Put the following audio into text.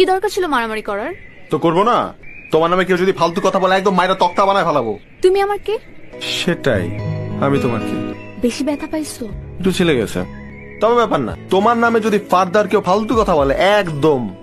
কি দরকার ছিল মারামারি করার? তো করব না। তোমার নামে কেউ যদি ফালতু কথা বলে একদম মায়েরা তক্তা বানায় ফেলাবো। তুমি আমার কে? সেটাই আমি তোমার কি। বেশি ব্যথা পাইছো? একটু ছিলে গেছে। তবে ব্যাপার না তোমার নামে যদি ফার্দার কেউ ফালতু কথা বলে একদম।